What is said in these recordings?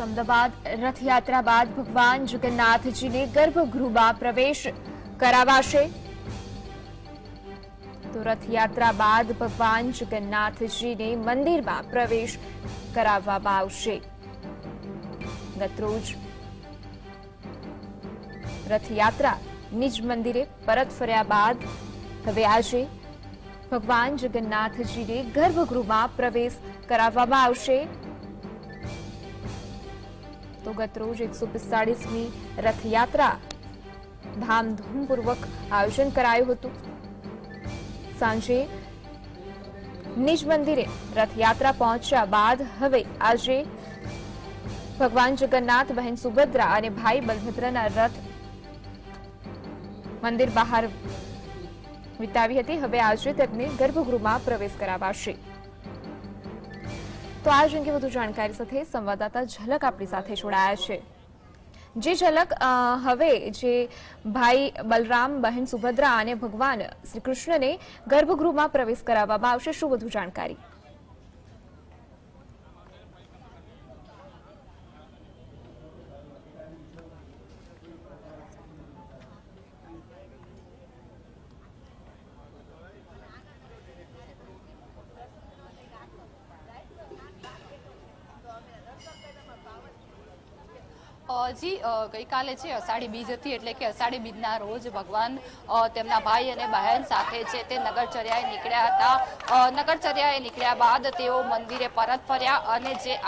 અમદાવાદ રથયાત્રા બાદ ભગવાન જગન્નાથજીને ગર્ભગૃહમાં પ્રવેશ કરાવાશે. તો રથયાત્રા બાદ ભગવાન જગન્નાથજીને મંદિરમાં પ્રવેશ કરાવવામાં આવશે. ગતરોજ રથયાત્રા નિજ મંદિરે પરત ફર્યા બાદ હવે આજે ભગવાન જગન્નાથજીને ગર્ભગૃહમાં પ્રવેશ કરાવવામાં આવશે. તો ગતરોજ એકસો પિસ્તાળીસમી રથયાત્રા ધામધૂમપૂર્વક આયોજન કરાયું હતું. સાંજે નિજ મંદિરે રથયાત્રા પહોંચ્યા બાદ હવે આજે ભગવાન જગન્નાથ, બહેન સુભદ્રા અને ભાઈ બલભદ્રના રથ મંદિર બહાર વિતાવી હતી. હવે આજે તેમને ગર્ભગૃહમાં પ્રવેશ કરાવાશે. તો આ જ અંગે વધુ જાણકારી સાથે સંવાદદાતા ઝલક આપણી સાથે જોડાયા છે. જે ઝલક હવે જે ભાઈ બલરામ, બહેન સુભદ્રા અને ભગવાન શ્રી કૃષ્ણને ગર્ભગૃહમાં પ્રવેશ કરાવવામાં આવશે, શું વધુ જાણકારી? જી ગઈકાલે છે અષાઢી બીજ હતી, એટલે કે અષાઢી બીજના રોજ ભગવાન તેમના ભાઈ અને બહેન સાથે છે તે નગરચર્યાએ નીકળ્યા હતા. નગરચર્યાએ નીકળ્યા બાદ તેઓ મંદિરે પરત ફર્યા અને જે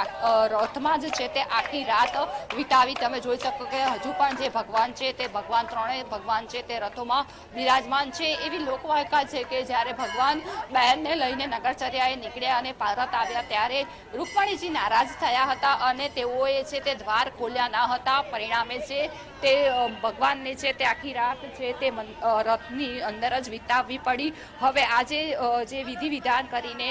રથમાં જ છે તે આખી રાત વિતાવી. તમે જોઈ શકો કે હજુ પણ જે ભગવાન છે તે ભગવાન ત્રણેય ભગવાન છે તે રથોમાં બિરાજમાન છે. એવી લોકવાયકા છે કે જ્યારે ભગવાન બહેનને લઈને નગરચર્યાએ નીકળ્યા અને પરત આવ્યા ત્યારે રૂકમણીજી નારાજ થયા હતા અને તેઓએ છે તે દ્વાર ખોલ્યા ન હતા. પરિણામે છે તે ભગવાનને છે તે આખી રાત છે તે રથની અંદર જ વિતાવવી પડી. હવે આજે જે વિધિ વિધાન કરીને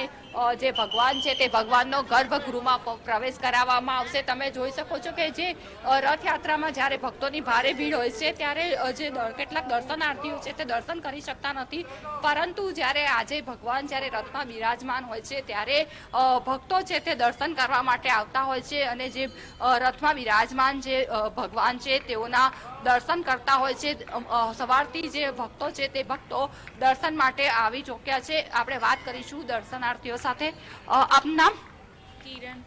જે ભગવાન છે તે ભગવાનનો ગર્ભગૃહમાં પ્રવેશ કરાવવામાં આવશે. તમે જોઈ શકો છો કે જે રથયાત્રામાં જ્યારે ભક્તોની ભારે ભીડ હોય છે ત્યારે જે કેટલાક દર્શનાર્થીઓ છે તે દર્શન કરી શકતા નથી. પરંતુ જ્યારે આજે ભગવાન જ્યારે રથમાં બિરાજમાન હોય છે ત્યારે ભક્તો છે તે દર્શન કરવા માટે આવતા હોય છે અને જે રથમાં બિરાજમાન જે ભગવાન છે તેઓના દર્શન કરતા હોય છે. સવારથી જે ભક્તો છે તે ભક્તો દર્શન માટે આવી ચૂક્યા છે. આપણે વાત કરીશું દર્શનાર્થીઓ સાથે. આપનું નામ? કિરણ.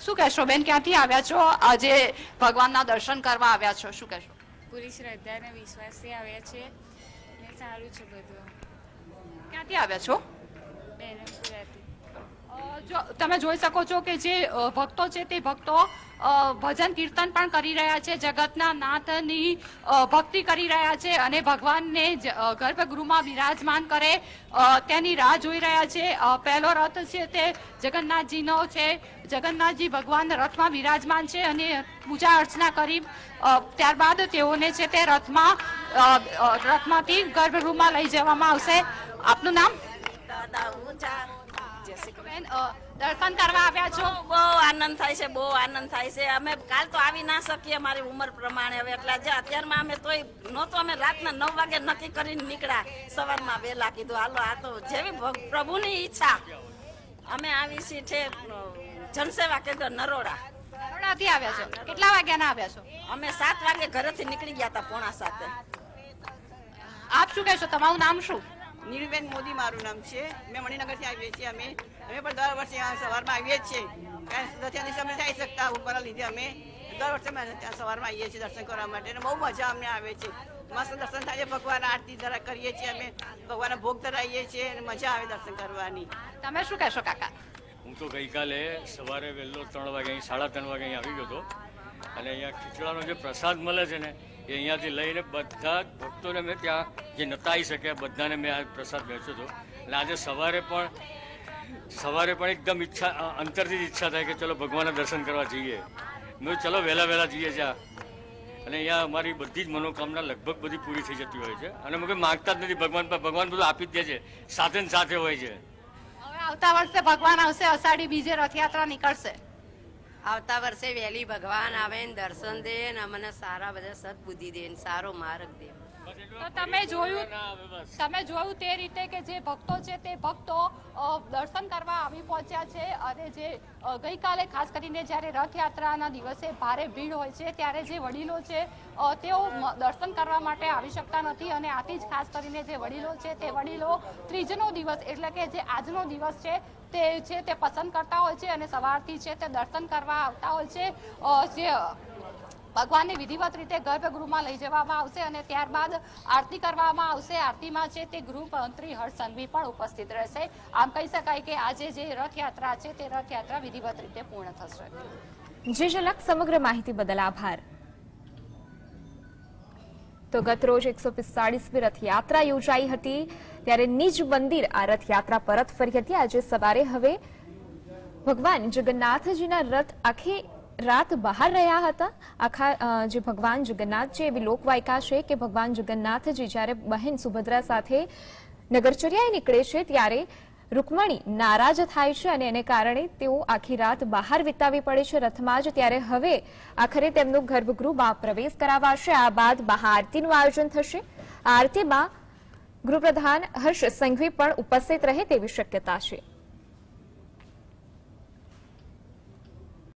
શું કહેશો બેન? ક્યાંથી આવ્યા છો? આજે ભગવાનના દર્શન કરવા આવ્યા છો. શું કહેશો? પૂરી શ્રદ્ધા અને વિશ્વાસથી આવ્યા છે. ને સારું છે બધું. ક્યાંથી આવ્યા છો? બેરમપુરાથી અ, જો તમે જોઈ શકો છો કે જે ભક્તો છે તે ભક્તો ભજન કીર્તન પણ કરી રહ્યા છે જગતના નાથની ભક્તિ કરી રહ્યા છે અને ભગવાનને ગર્ભગૃહમાં બિરાજમાન કરે તેની રાહ જોઈ રહ્યા છે. પહેલો રથ છે તે જગન્નાથજીનો છે. જગન્નાથજી ભગવાન રથમાં બિરાજમાન છે અને પૂજા અર્ચના કરી ત્યારબાદ તેઓને છે તે રથમાં રથમાંથી ગર્ભગૃહમાં લઈ જવામાં આવશે. આપનું નામ? દાદા ઊંચા જય શ્રી કૃષ્ણ. દર્શન કરવા આવ્યા છો? બહુ બહુ આનંદ થાય છે બહુ આનંદ થાય છે. અમે કાલ તો આવી ના શકીએ મારી ઉંમર પ્રમાણે હવે. એટલે જે અત્યારમાં અમે તોય નહોતો અમે રાતના નવ વાગે નક્કી કરીને નીકળ્યા. સવારમાં વહેલા કીધું હાલો આ તો જેવી પ્રભુની ઈચ્છા. અમે આવી છીએ છે જનસેવા કેન્દ્ર નરોડા. નરોડાથી આવ્યા છો? કેટલા વાગ્યાના આવ્યા છો? અમે સાત વાગે ઘરેથી નીકળી ગયા હતા પોણા સાતે. આપ શું કહેશો? તમારું નામ શું? નીરુબેન મોદી મારું નામ છે. મેં મણિનગરથી આવીએ છીએ અમે. અમે પણ દર વર્ષે સવારમાં આવીએ જ છીએ. કારણ કે દિશા અમે થઈ શકતા ઉપરના લીધે અમે દર વર્ષે અમે ત્યાં સવારમાં આવીએ છીએ દર્શન કરવા માટે. અને બહુ મજા અમને આવે છે. મસ્ત દર્શન થાય છે. ભગવાન આરતી ધરા કરીએ છીએ અમે. ભગવાનના ભોગ ધરાવીએ છીએ અને મજા આવે દર્શન કરવાની. તમે શું કહેશો કાકા? હું તો ગઈકાલે સવારે વહેલો ત્રણ વાગે અહીં સાડા ત્રણ વાગે અહીં આવી ગયો હતો. અને અહીંયા ખીચડાનો જે પ્રસાદ મળે છે ને એ અહીંયાથી લઈને બધા જ ભક્તોને મેં ત્યાં જે નતા આવી શક્યા બધાને મેં આ પ્રસાદ વહેંચ્યો હતો. અને આજે સવારે પણ સવારે પણ એકદમ ઈચ્છા અંતરથી જ ઈચ્છા થાય કે ચલો ભગવાનના દર્શન કરવા જઈએ. મેં ચલો વહેલા વહેલા જઈએ જ્યાં અને અહીંયા અમારી બધી જ મનોકામના લગભગ બધી પૂરી થઈ જતી હોય છે. અને અમે માગતા માંગતા જ નથી ભગવાન પર ભગવાન બધું આપી જ દે છે. સાથે ને સાથે હોય છે. હવે આવતા વર્ષે ભગવાન આવશે અષાઢી બીજે રથયાત્રા નીકળશે. આવતા વર્ષે વહેલી ભગવાન આવે ને દર્શન દે ને અમને સારા બધા સદબુદ્ધિ દે ને સારો માર્ગ દે. તો તમે જોયું તમે જોયું તે રીતે કે જે ભક્તો છે તે ભક્તો દર્શન કરવા આવી પહોંચ્યા છે અને જે ગઈકાલે ખાસ કરીને જ્યારે રથયાત્રાના દિવસે ભારે ભીડ હોય છે, ત્યારે જે વડીલો છે તેઓ દર્શન કરવા માટે આવી શકતા નથી અને આથી જ ખાસ કરીને જે વડીલો છે તે વડીલો ત્રીજનો દિવસ એટલે કે જે આજનો દિવસ છે તે છે તે પસંદ કરતા હોય છે અને સવારથી છે તે દર્શન કરવા આવતા હોય છે. જે ભગવાનને વિધિવત રીતે ગર્ભગૃહમાં લઈ જવામાં આવશે અને ત્યારબાદ આરતી કરવામાં આવશે. આરતીમાં છે તે ગૃહમંત્રી હર્ષ સંઘવી પણ ઉપસ્થિત રહેશે. આમ કહી શકાય કે આજે જે રથયાત્રા છે તે રથયાત્રા વિધિવત રીતે પૂર્ણ થશે. જે ઝલક, સમગ્ર માહિતી બદલ આભાર. તો ગત રોજ એકસો પિસ્તાળીસમી રથયાત્રા યોજાઈ હતી. ત્યારે નિજ મંદિર આ રથયાત્રા પરત ફરી હતી. આજે સવારે હવે ભગવાન જગન્નાથજીના રથ આખી રાત બહાર રહ્યા હતા. આખા જે ભગવાન જગન્નાથ છે, એવી લોકવાયકા છે કે ભગવાન જગન્નાથજી જ્યારે બહેન સુભદ્રા સાથે નગરચર્યાએ નીકળે છે ત્યારે રૂકમણી નારાજ થાય છે અને એને કારણે તેઓ આખી રાત બહાર વિતાવી પડે છે રથમાં જ. ત્યારે હવે આખરે તેમનું ગર્ભગૃહમાં પ્રવેશ કરાવાશે. આ બાદ મહાઆરતીનું આયોજન થશે. આરતીમાં ગૃહપ્રધાન હર્ષ સંઘવી પણ ઉપસ્થિત રહે તેવી શક્યતા છે.